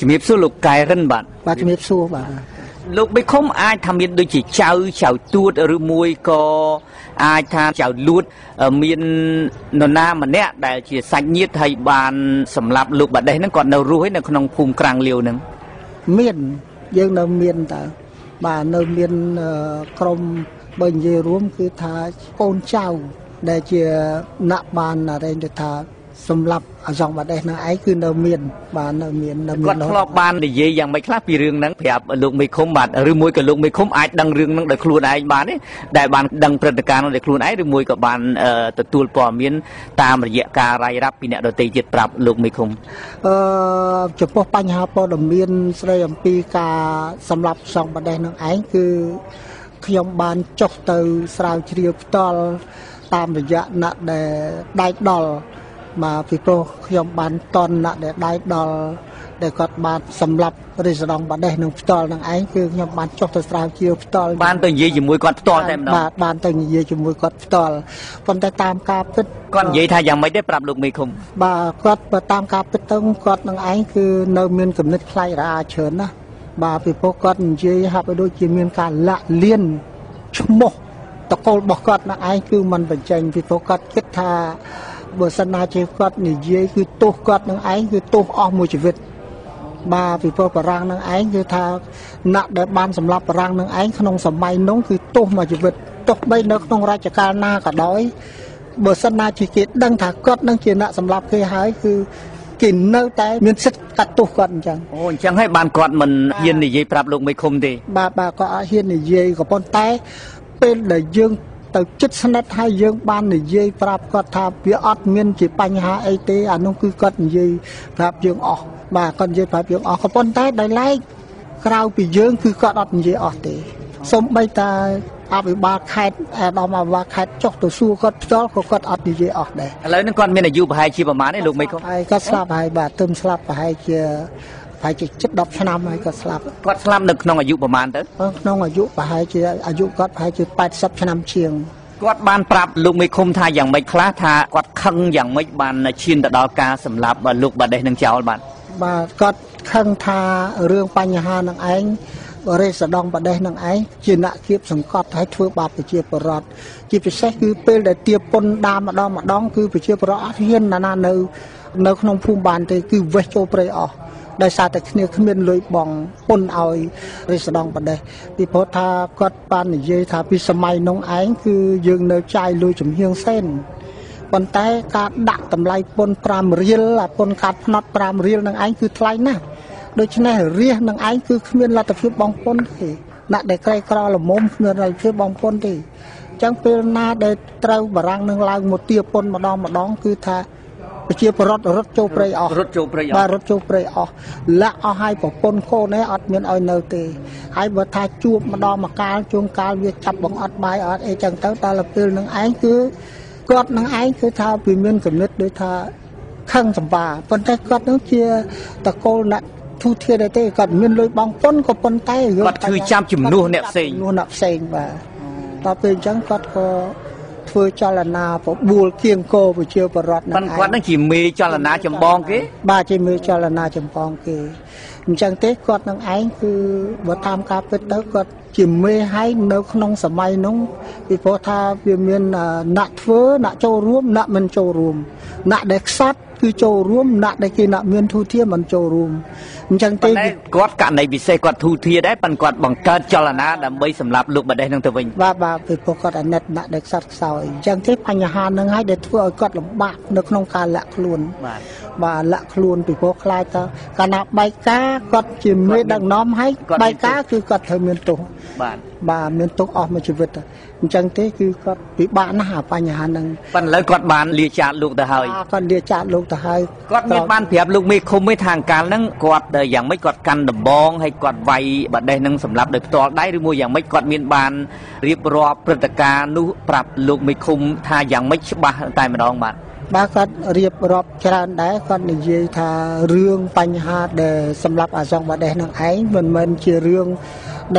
ជំរាបសួរលោកកែរិនបាទបាទជំរាបសួរបាទលោកបេខុមអាចថាមានដូចជាចៅចៅទួតឬមួយក៏អាចថាចៅលួតអឺមាននរណាម្នាក់ដែលជាសាច់ញាតិហើយបានសម្លាប់លោកបាដេះហ្នឹងគាត់នៅរស់ឯនៅក្នុងភូមិក្រាំងលាវហ្នឹងមានយើងនៅមានតើបាទនៅមានអឺក្រុមបើនិយាយរួមគឺថាកូនចៅដែលជាអ្នកបានរែងទៅថា សម្រាប់អាសងបាដេះនឹងឯងគឺនៅមានបាទនៅមាននៅមានគាត់ធ្លាប់បាននិយាយយ៉ាងម៉េចខ្លះពីរឿងហ្នឹងប្រាប់លោកមេឃុំបាទឬមួយក៏លោកមេឃុំអាចដឹងរឿងហ្នឹងដោយខ្លួនឯងបានទេដែលបានដឹងព្រឹត្តិការណ៍ហ្នឹងដោយខ្លួនឯងឬមួយក៏បានអឺទទួលព័ត៌មានតាមរយៈការរាយរាប់ពីអ្នកដទៃទៀតប្រាប់លោកមេឃុំអឺចំពោះបញ្ហាព័ត៌មានស្ដីអំពីការសម្រាប់សងបាដេះនឹងឯងគឺខ្ញុំបានចុះទៅស្រាវជ្រាវផ្ទាល់តាមរយៈអ្នកដែលដៃដល់ មកពីព្រោះខ្ញុំបានតន់អ្នកដែលដៃដល់ដែលគាត់បានសម្រាប់រិសដងបាដេះនឹងផ្ទាល់នឹងឯងគឺខ្ញុំបានចុះទៅស្រាវជ្រាវផ្ទាល់បានទៅនិយាយជាមួយគាត់ផ្ទាល់តែម្ដងបាទបានទៅនិយាយជាមួយគាត់ផ្ទាល់ប៉ុន្តែតាមការពិតគាត់និយាយថាយ៉ាងម៉េចទេប្រាប់លោកមេឃុំបាទគាត់បើតាមការពិតទៅគាត់នឹងឯងគឺនៅមានគំនិតខ្លាចរអាច្រើនណាស់បាទពីព្រោះគាត់និយាយហាក់បីដូចជាមានការលាក់លៀនឈ្មោះតកូលរបស់គាត់នឹងឯងគឺมันបញ្ចេញពីព្រោះគាត់គិតថា បើសិនណាជាគាត់និយាយគឺទោសគាត់នឹងឯងគឺទោសអស់មួយជីវិតបាទពីព្រោះបារាំងនឹងឯងគឺថាអ្នកដែលបានសម្លាប់បារាំងនឹងឯងក្នុងសម័យនោះគឺទោសមួយជីវិតទោះបីនៅក្នុងរជ្ជកាលណាក៏ដោយបើសិនណាជាគេដឹងថាគាត់នឹងជាអ្នកសម្លាប់គេហើយគឺគេនៅតែមានសិទ្ធិកាត់ទោសគាត់អញ្ចឹងអូអញ្ចឹងហើយបានគាត់មិនហ៊ាននិយាយប្រាប់លោកមេឃុំទេបាទបាទក៏អត់ហ៊ាននិយាយក៏ប៉ុន្តែពេលដែលយើង ទៅចិត្តស្និទ្ធហើយយើងបាននិយាយប្រាប់គាត់ថាវាអត់មានជាបញ្ហាអីទេអានោះគឺគាត់និយាយប្រាប់យើងអស់បាទគាត់និយាយប្រាប់យើងអស់ក៏ប៉ុន្តែដោយឡែកក្រៅពីយើងគឺគាត់អត់និយាយអស់ទេសូម្បីតែអភិបាលខេត្តអាដាមអភិបាលខេត្តចុះទៅសួរគាត់ផ្ទាល់ក៏គាត់អត់និយាយអស់ដែរឥឡូវហ្នឹងគាត់មានអាយុប្រហែលជាប្រហែលទេលោកមេឃុំហើយគាត់ស្លាប់ហើយបាទទឹមស្លាប់ប្រហែលជា ប្រហែលជាជិត10ឆ្នាំហើយគាត់ស្លាប់គាត់ស្លាប់នៅក្នុងអាយុប្រហែលទៅក្នុងអាយុប្រហែលជាអាយុគាត់ប្រហែលជា80ឆ្នាំជាងគាត់បានប្រាប់លោកមេឃុំថាយ៉ាងម៉េចខ្លះថាគាត់ខឹងយ៉ាងម៉េចបានឈានទៅដល់ការសម្លាប់លោកបាដេះនឹងចោលបាទបាទគាត់ខឹងថារឿងបញ្ហានឹងឯងរេសដងបដេសនឹងឯងជាអ្នកគៀបសង្កត់ឲ្យធ្វើបាបប្រជាពលរដ្ឋជាពិសេសគឺពេលដែលទាពុនដាម្ដងម្ដងគឺប្រជាពលរដ្ឋអត់ហ៊ានណាណានៅនៅក្នុងភូមិបានទេគឺវេះចូលព្រៃអស់ ដោយសារតែគ្នាគ្មានលុយបងពុនឲ្យរេសដងបដេសពីព្រោះថាគាត់បាននិយាយថាពីសម័យនោះឯងគឺយើងនៅចាយលុយចំហៀងសេនប៉ុន្តែការដាក់តម្លៃពន្ធ5រៀលអាពន្ធកាត់ផ្នត់5រៀលនឹងឯងគឺថ្លៃណាស់ដូច្នេះរាសនឹងឯងគឺគ្មានលទ្ធភាពបងពន្ធទេអ្នកដែលក្រីក្រល្មមគ្មានលទ្ធភាពបងពន្ធទេអញ្ចឹងពេលណាដែលត្រូវបារាំងនឹងឡើងមកទាពន្ធម្ដងម្ដងគឺថា ប្រជាពលរដ្ឋរត់ចូលព្រៃអស់រត់ចូលព្រៃអបាទស់រត់ចូលព្រៃអស់លាក់អស់ហើយប្រពន្ធកូននេះអត់មានឲ្យនៅទេហើយបើថាជួបម្ដងមកកាលជួងកាលវាចាប់បងអត់បាយអត់អីចឹងទៅដល់ពេលនឹងឯងគឺគាត់នឹងឯងគឺថាវាមានគំនិតដូចថាខឹងសម្បាប៉ុន្តែគាត់នឹងជាតកូលអ្នកធូធាដែរទេគាត់មានលុយបងពុនក៏ប៉ុន្តែរឿងគាត់គឺចាប់ជំនួសអ្នកផ្សេងជំនួសអ្នកផ្សេងបាទដល់ពេលអញ្ចឹងគាត់ក៏ ធ្វើចលនាបបួលគៀងកោប្រជាពលរដ្ឋនឹងប៉ុន្តែគាត់នឹងជាមេចលនាចម្បងគេ បាទជាមេចលនាចម្បងគេអញ្ចឹងទេគាត់នឹងឯងគឺបើតាមការពិតទៅគាត់ជាមេហើយនៅក្នុងសម័យនោះពីព្រោះថាវាមានអឺអ្នកធ្វើអ្នកចូលរួមអ្នកមិនចូលរួមអ្នកដែលខ្សត់ គឺចូលរួមអ្នកដែលគេអ្នកមានទូធាមិនចូលរួមអញ្ចឹងទេប៉ុន្តែគាត់ករណីពិសេសគាត់ធូធាដែរប៉ុន្តែគាត់បង្កើតចលនាដើម្បីសម្លាប់លោកបាដេះនឹងទៅវិញបាទបាទពីព្រោះគាត់អាណិតអ្នកដែលខ្សត់ខ្សោយអញ្ចឹងទេបញ្ហានឹងហើយដែលធ្វើឲ្យគាត់លំបាកនៅក្នុងការលាក់ខ្លួនបាទបាទលាក់ខ្លួនពីព្រោះខ្លាចថាកាលណាបែកការគាត់ជាមេដឹកនាំហើយគាត់មានបែកការគឺគាត់ត្រូវមានទោសបាទបាទមានទុកអស់មួយជីវិតអញ្ចឹងទេគឺគាត់ពិបាកណាស់អាបញ្ហាហ្នឹងប៉ុន្តែឥឡូវគាត់បានលាចាកលោកទៅហើយអាគាត់លាចាកលោកទៅហើយគាត់មានបានប្រាប់លោកមេឃុំឯខាងកាលហ្នឹងគាត់យ៉ាងម៉េចគាត់កាន់ដំបងហើយគាត់វាយបាដេះនឹងសម្លាប់ដោយផ្ទាល់ដៃឬមួយយ៉ាងម៉េចគាត់មានបានរៀបរាប់ព្រឹត្តិការណ៍នោះប្រាប់លោកមេឃុំថាយ៉ាងម៉េចច្បាស់តែម្ដងបាទបាទគាត់រៀបរាប់ច្រើនដែរគាត់និយាយថារឿងបញ្ហាដែលសម្រាប់អាសងបាដេះនឹងឯងមិនមែនជារឿង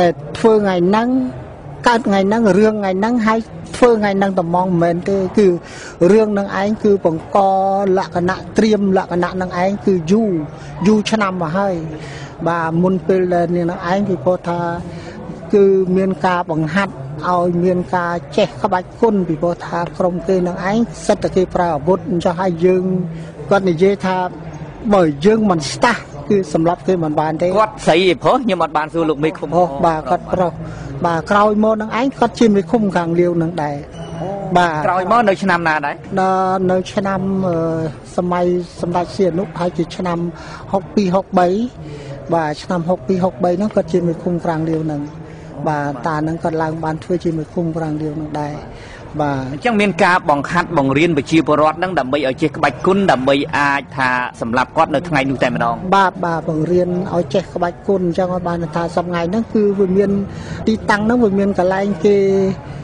ដែលធ្វើថ្ងៃហ្នឹង កើតថ្ងៃហ្នឹងរឿងថ្ងៃហ្នឹងហើយធ្វើធ្វើថ្ងៃហ្នឹងតែមកមិនមែនទេគឺរឿងនឹងឯងគឺបង្កលក្ខណៈត្រៀមលក្ខណៈនឹងឯងគឺយូរយូរឆ្នាំមកហើយបាទមុនពេលដែលនាងនឹងឯងពីព្រោះថាគឺមានការបង្ហាត់ឲ្យមានការចេះក្បាច់គុណពីព្រោះថាក្រុមគេនឹងឯងសិតតែគេប្រើអាវុធអញ្ចឹងហើយយើងគាត់និយាយថាបើយើងមិនស្ទះគឺសម្រាប់គេមិនបានទេគាត់ស្រីឯប្រុសខ្ញុំអត់បានសួរលោកមេឃុំប្រុសបាទគាត់ប្រុស បាទក្រោយមកនឹងឯងគាត់ជាមេឃុំខាងលាវនឹងដែរបាទក្រោយមកនៅឆ្នាំណាដែរដល់នៅឆ្នាំសម័យសម្ដេចសៀនុហើយជាឆ្នាំ62 63បាទឆ្នាំ62 63ហ្នឹងគាត់ជាមេឃុំប្រាំងលាវនឹងបាទតានឹងគាត់ឡើងបានធ្វើជាមេឃុំប្រាំងលាវនឹងដែរ បាទអញ្ចឹងមានការបង្ខាត់បង្រៀនប្រជាពលរដ្ឋនឹងដើម្បីឲ្យចេះក្បាច់គុណដើម្បីអាចថាសម្រាប់គាត់នៅថ្ងៃនោះតែម្ដងបាទបាទបង្រៀនឲ្យចេះក្បាច់គុណអញ្ចឹងឲ្យបានថាសប្ងៃហ្នឹងគឺវាមានទីតាំងហ្នឹងវាមានកន្លែងគេ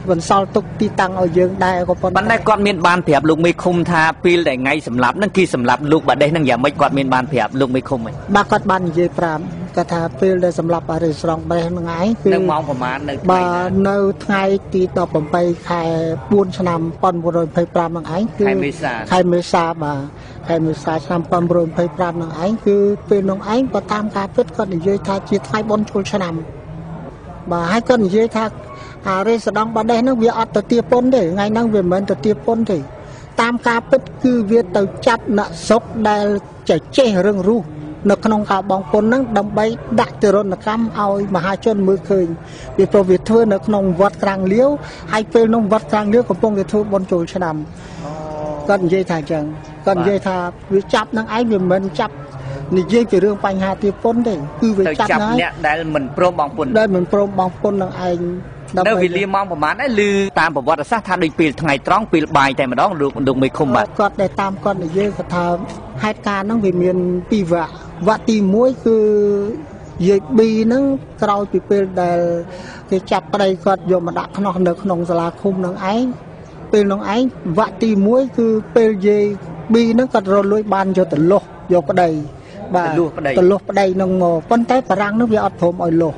បន្សល់ទុកទីតាំងឲ្យយើងដែរក៏ប៉ុន្តែប៉ុន្តែគាត់មានបានប្រាប់លោកមេឃុំថាពេលដែលថ្ងៃសម្លាប់ហ្នឹងគេសម្លាប់លោកបដិសហ្នឹងយ៉ាងម៉េចគាត់មានបានប្រាប់លោកមេឃុំហ៎បាទគាត់បាននិយាយប្រាប់ គាត់ថាពេលដែលសម្លាប់អរិស្រងបេះហ្នឹងឯងគឺនៅម៉ោងប្រហែលនៅបាទនៅថ្ងៃទី18ខែ4ឆ្នាំ1925ហ្នឹងឯងគឺខែមេសាខែមេសាបាទខែមេសាឆ្នាំ1925ហ្នឹងឯងគឺពេលនោះឯងបើតាមការពិតគាត់និយាយថាជាថ្ងៃបុណ្យចូលឆ្នាំបាទហើយគាត់និយាយថាអារេសដងបដេសហ្នឹងវាអត់ទៅទាពុនទេថ្ងៃហ្នឹងវាមិនមែនទៅទាពុនទេតាមការពិតគឺវាទៅចាប់អ្នកសុកដែលចចេះរឿងរស់ នៅក្នុងការបងពុនហ្នឹងដើម្បីដាក់ទរណកម្មឲ្យមហាជនមើលឃើញវាព្រោះវាធ្វើនៅក្នុងវត្តក្រាំងលាវហើយពេលនោះវត្តក្រាំងលាវកំពុងតែធ្វើបុណ្យចូលឆ្នាំគាត់និយាយថាអញ្ចឹងគាត់និយាយថាវាចាប់នឹងឯងវាមិនចាប់និយាយពីរឿងបញ្ហាទីពុនទេគឺវាចាប់ណាអ្នកដែលមិនព្រមបងពុនដែលមិនព្រមបងពុននឹងឯងនៅវេលាម៉ោងប្រហែលដែរឮតាមប្រវត្តិសាស្ត្រថាដូចពេលថ្ងៃត្រង់ពេលបាយតែម្ដងលោកលោកមេឃុំបាទគាត់ដែលតាមគាត់និយាយគាត់ថាហេតុការណ៍ហ្នឹងវាមានពីរវគ្គ វគ្គទី1គឺយាយប៊ីហ្នឹងក្រោយពីពេលដែលគេចាប់ប្តីគាត់យកមកដាក់ខ្នោះនៅក្នុងសាលាឃុំនឹងឯងពេលនោះឯងវគ្គទី1គឺពេលយាយប៊ីហ្នឹងគាត់រលួយបានយកទៅលោះយកប្តីបាទទៅលោះប្តីនឹងមកប៉ុន្តែបារាំងនោះវាអត់ព្រមឲ្យលោះ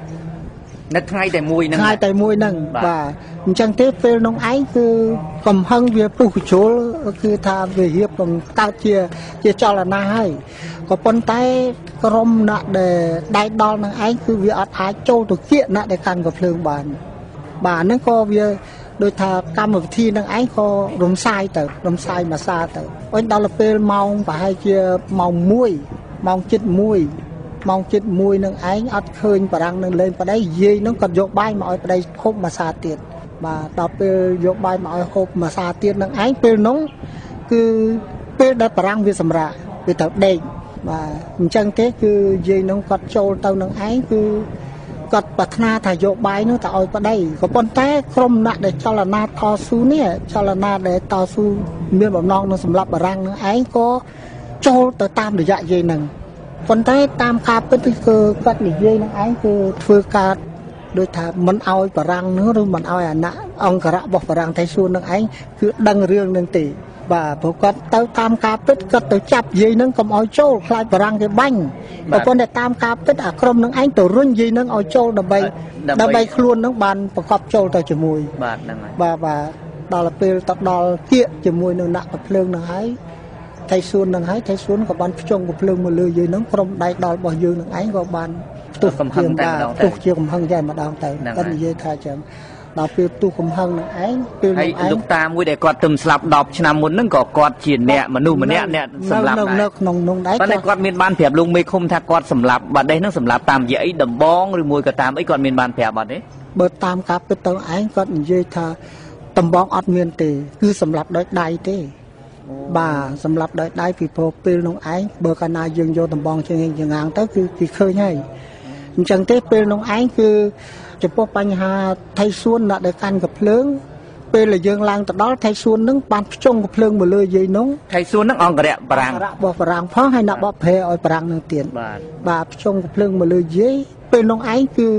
នៅថ្ងៃតែមួយហ្នឹងថ្ងៃតែមួយហ្នឹងបាទអញ្ចឹងទេពេលនោះឯងគឺកំហឹងវាពុះកជ្រុលគឺថាវារៀបបង្កើតជាជាចលនាហើយក៏ប៉ុន្តែក្រុមអ្នកដែលដៃដល់នឹងឯងគឺវាអត់អាចចូលទៅគៀកអ្នកដែលកាន់កំភ្លើងបាន បាទហ្នឹងក៏វាដោយថាកម្មវិធីនឹងឯងក៏រំសាយទៅរំសាយមួយសាទៅអញដល់ពេលម៉ោងប្រហែលជាម៉ោង1ម៉ោង7:01 ម៉ោងចិត្តមួយនឹងឯងអត់ឃើញបារាំងនឹងលេងប្តីយាយនឹងគាត់យកបាយមកឲ្យប្តីហូបមួយសាទៀតបាទដល់ពេលយកបាយមកឲ្យហូបមួយសាទៀតនឹងឯងពេលនោះគឺពេលដែលបារាំងវាសម្រាកវាទៅដេកបាទអញ្ចឹងទេគឺយាយនឹងគាត់ចូលទៅនឹងឯងគឺគាត់ប្រាថ្នាថាយកបាយនោះទៅឲ្យប្តីក៏ប៉ុន្តែក្រុមអ្នកដែលចលនាតស៊ូនេះចលនាដែលតស៊ូមានបំណងនឹងសម្លាប់បារាំងនឹងឯងក៏ចូលទៅតាមរយៈយាយនឹង ប៉ុន្តែតាមការពិតគឺគាត់និយាយនឹងឯងគឺធ្វើការដូចថាមិនអោយបារាំងនោះឬមិនអោយអាណអង្គរៈរបស់បារាំងថៃសួននឹងឯងគឺដឹងរឿងនឹងទេបាទព្រោះគាត់ទៅតាមការពិតគាត់ទៅចាប់យាយនឹងកុំអោយចូលខ្លាចបារាំងគេបាញ់បើប៉ុន្តែតាមការពិតអាក្រុមនឹងឯងទៅរុញយាយនឹងអោយចូលដើម្បីដើម្បីខ្លួននឹងបានប្រកបចូលទៅជាមួយបាទហ្នឹងហើយបាទបាទដល់ពេលទៅដល់គៀកជាមួយនឹងដាក់កំភ្លើងនឹងហើយ ថៃសួននឹងហើយថៃសួនក៏បានភ្ជង់កំភ្លើងមកលើយើងនឹងក្រុមដៃដល់របស់យើងនឹងឯងក៏បានផ្ទុះកំហឹងតែម្ដងផ្ទុះជាកំហឹងតែម្ដងទៅគាត់និយាយថាចឹងដល់ពេលផ្ទុះកំហឹងនឹងឯងពេលនឹងឯងលោកតាមួយដែលគាត់ទឹមស្លាប់10ឆ្នាំមុនហ្នឹងក៏គាត់ជាអ្នកមនុស្សម្នាក់អ្នកសម្លាប់ដែរនៅក្នុងនោះដែរប៉ុន្តែគាត់មានបានប្រាប់លោកមេឃុំថាគាត់សម្លាប់បាត់ដេសហ្នឹងសម្លាប់តាមរយៈអីដំបងឬមួយក៏តាមអីគាត់មានបានប្រាប់អត់ទេបើតាមការពិតទៅឯងគាត់និយាយថាដំបងអត់មានទេគឺសម្លាប់ដោយដៃទេ បាទសម្រាប់ដោយដៃពីព្រោះពេលនោះឯងបើកាលណាយើងយកដំបងជើងជើងាងទៅគឺគេឃើញហើយអញ្ចឹងទេពេលនោះឯងគឺចំពោះបញ្ហាថៃសួនអ្នកដែលកាន់កំភ្លើងពេលដែលយើងឡើងទៅដល់ថៃសួននឹងបានភ្ជង់កំភ្លើងមកលើយាយនោះថៃសួននឹងអង្គរៈបារាំងរបស់បារាំងផងហើយអ្នកបបព្រែឲ្យបារាំងនឹងទៀតបាទបាទភ្ជង់កំភ្លើងមកលើយាយពេលនោះឯងគឺ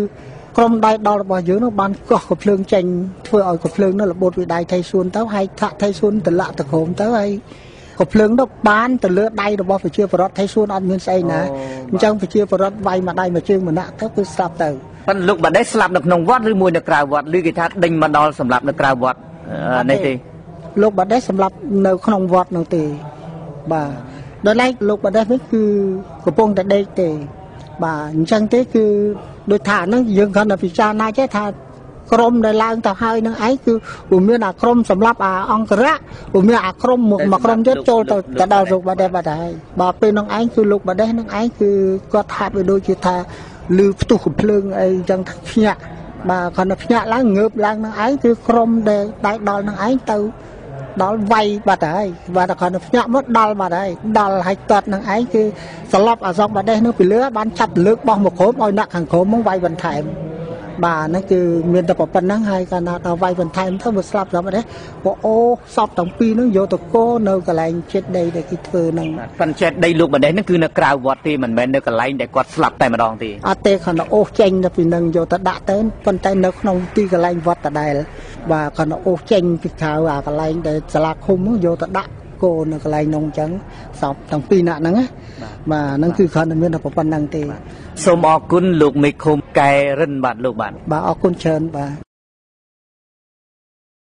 ក្រុមដៃដល់របស់យើងនោះបានកោះកំភ្លើងចេញធ្វើឲ្យកំភ្លើងនោះរបូតពីដៃថៃសួនទៅហើយថាក់ថៃសួនទម្លាក់ទៅក្រោមទៅហើយកំភ្លើងនោះបានទៅលើដៃរបស់ប្រជាពលរដ្ឋថៃសួនអត់មានស្អីណាអញ្ចឹងប្រជាពលរដ្ឋវាយមួយដៃមួយជើងម្នាក់ទៅគឺស្លាប់ទៅប៉ុន្តែលោកបាដេស្លាប់នៅក្នុងវត្តឬមួយនៅក្រៅវត្តឬគេថាដេញមកដល់សម្លាប់នៅក្រៅវត្តអឺនេះទេលោកបដិសសម្រាប់នៅក្នុងវត្តនោះទេបាទដល់ឡែកលោកបដិសនេះគឺកំពុងតែដេកទេបាទអញ្ចឹងទេគឺ ដូចថាហ្នឹងយើងគ្រាន់តែពិចារណាចេះថាក្រុមដែលឡើងទៅហើយនឹងឯងគឺវាមានអាក្រុមសម្រាប់អាអង្គរៈវាមានអាក្រុមមួយមួយក្រុមទៀតចូលទៅទៅដល់លោកបដិសបាត់ហើយបាទពេលនឹងឯងគឺលោកបដិសនឹងឯងគឺគាត់ហាត់វាដូចជាថាលឺផ្ទុះកំភ្លើងអីអញ្ចឹងថាភ្ញាក់បាទគាត់ទៅភ្ញាក់ឡើងងើបឡើងនឹងឯងគឺក្រុមដែលដៃដល់នឹងឯងទៅ ដល់វាយបាត់ហើយបាទតែគាត់ទៅភ្ញាក់មកដល់បាត់ហើយដល់ហើយតតនឹងឯងគឺស្លប់អាសងបាដេសនោះពីលើបានចាប់លើកបោះមកក្រុមឲ្យអ្នកខាងក្រុមមកវាយបន្ថែម បាទហ្នឹងគឺមានតែប៉ុណ្្នឹងហើយកាលណាដល់វាយបន្ថែមទៅវាស្លាប់ដល់បាដេសពួកអូសពទាំងពីរហ្នឹងយកទៅគោនៅកន្លែងចិត្តដីដែលគេធ្វើហ្នឹងប៉ុន្តែដីលោកបដិសហ្នឹងគឺនៅក្រៅវត្តទេមិនមែននៅកន្លែងដែលគាត់ស្លាប់តែម្ដងទេអត់ទេគាត់ទៅអូសចេញទៅពីនឹងយកទៅដាក់ទៅប៉ុន្តែនៅក្នុងទីកន្លែងវត្តដដែលបាទគាត់ទៅអូសចេញពីក្រៅអាកន្លែងដែលសាលាឃុំហ្នឹងយកទៅដាក់ គោនៅកន្លែងនោះអញ្ចឹងសពទាំងពីរនាក់ហ្នឹងណាបាទហ្នឹងគឺគ្រាន់តែមានតែប៉ុណ្្នឹងទេសូមអរគុណលោកមេឃុំកែរិនបាទលោកបាទបាទអរគុណច្រើនបាទ